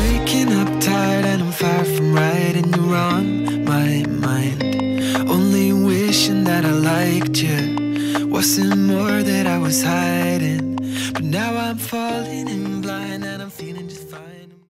Waking up tired and I'm far from right and you're on my mind. Only wishing that I liked you. Wasn't more that I was hiding. But now I'm falling in blind and I'm feeling just fine.